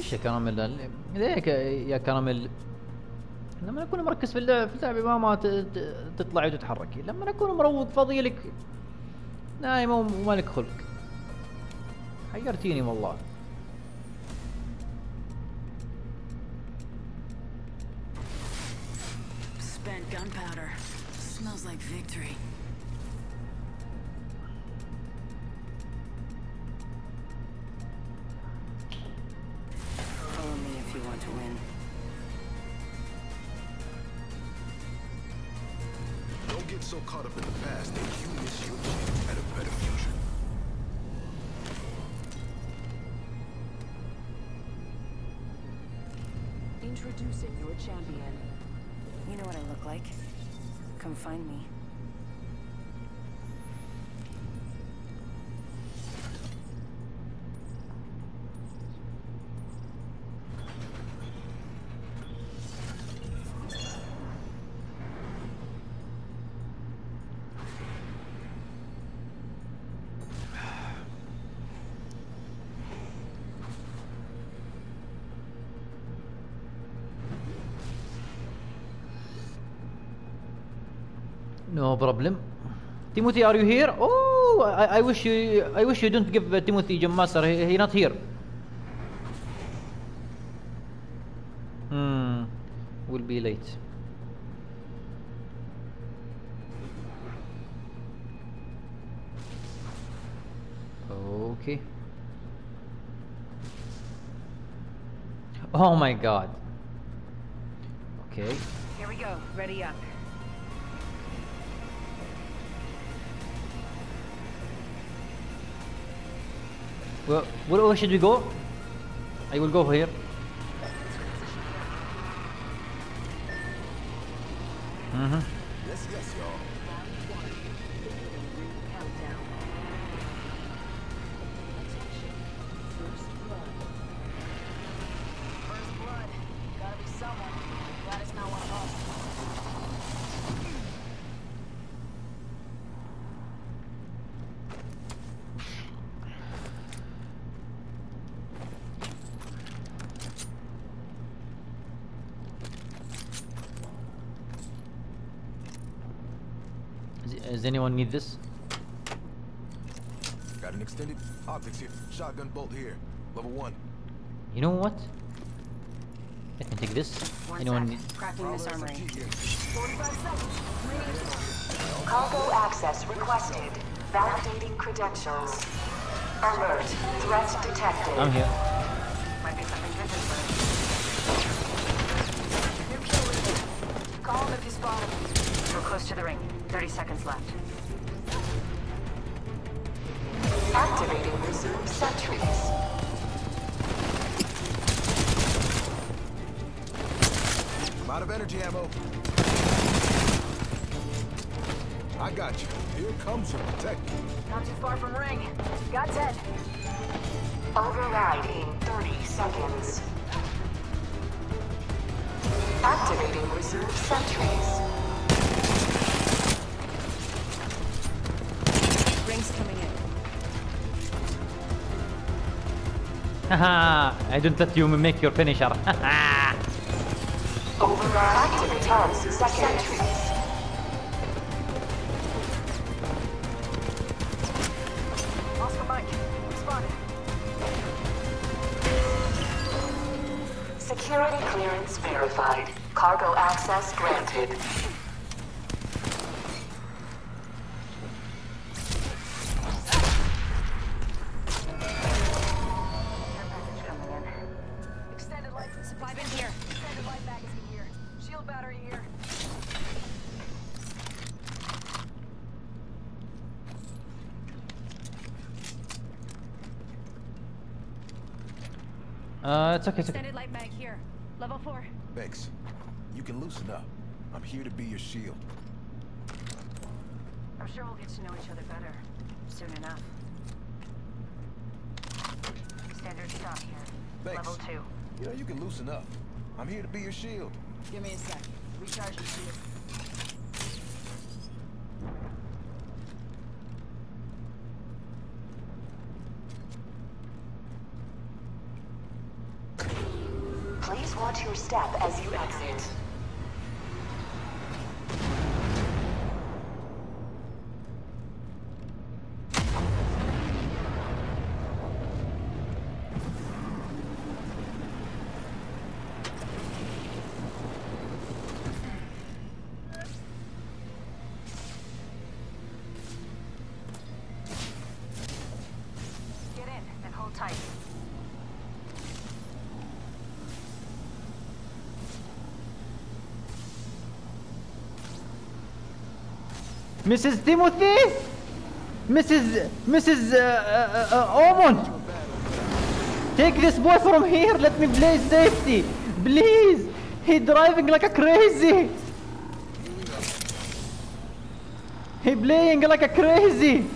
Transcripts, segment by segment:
إيش يا كراميل؟ ليك يا كراميل؟ لما أكون مركز في اللعب في اللعبه ما تطلعي وتتحركي لما أكون مروق فاضي لك نايمه وما لك خلق. حيرتيني والله. Spent gunpowder. Smells like victory. So caught up in the past that you miss your chance at a better future. Introducing your champion. You know what I look like. Come find me. No problem. Timothy, are you here? Oh, I, I wish you, I wish you don't give uh, Timothy Gem Master. He, he not here. Hmm, will be late. Okay. Oh my God. Okay. Here we go. Ready up. Where, where should we go? I will go here. Mm-hmm. Yes, yes, y'all. Does, does anyone need this? Got an extended optics here. Shotgun bolt here. Level one. You know what? I can take this. One anyone need? Cracking this Prowler armory. 45 seconds. Cargo access requested. Validating credentials. Alert. Threat detected. I'm here. Might be something good this way. New kill leader. Call him if you spot him. We're close to the ring. 30 seconds left. Activating reserve sentries. I'm out of energy ammo. I got you. Here comes your protector. Not too far from ring. Got 10. Override in 30 seconds. Activating resume sentries. I don't let you make your finisher. Override activating 10 seconds. Oscar Mike. Spotted. Security clearance verified. Cargo access granted. Uh, it's okay, it's okay. Extended light mag here. Level four. Thanks. You can loosen up. I'm here to be your shield. I'm sure we'll get to know each other better soon enough. Standard stock here. Thanks. Level two. You know, you can loosen up. I'm here to be your shield. Give me a sec. Recharge the shield. Watch your step as you exit. Get in and hold tight. Mrs. Timothy? Mrs. Mrs. Uh, uh, uh, Ormond? Take this boy from here. Let me play safety. Please. He driving like a crazy. He playing like a crazy.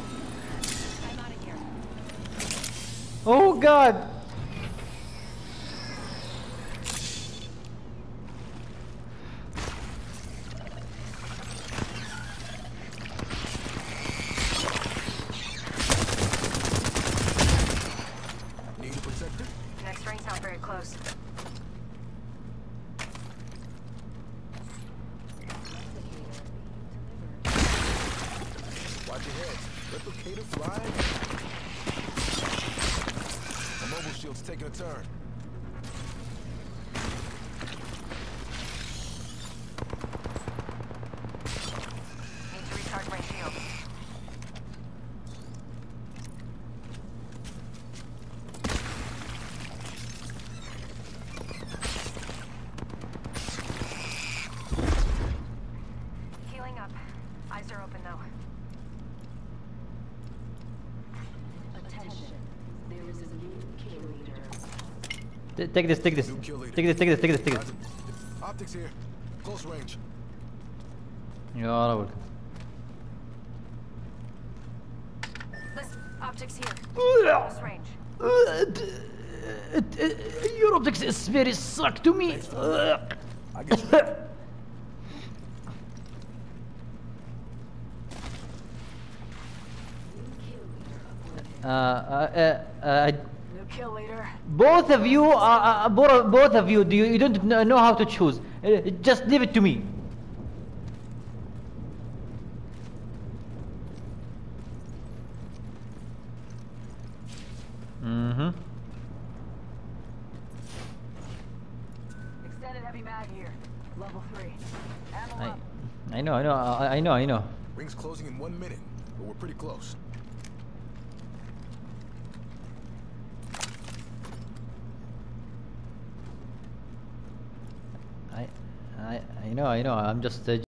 Oh God. Close. Watch your head. Replicator flying. My mobile shield's taking a turn. Eyes are open though. Take this, take this. Take this, take this, take this, take this. Optics here. Close range. Ya ara bak. Optics here. Close range. Your optics is very suck to me. I guess. uh, uh, uh, uh, kill leader. both of you, uh, uh, both both of you, do you, you don't know how to choose. Uh, just leave it to me. Mm-hmm. Extended heavy mag here. Level three. Ammo I, up. I know, I know, I, I know, I know. Ring's closing in one minute, but we're pretty close. I, I, I know, I know. I'm just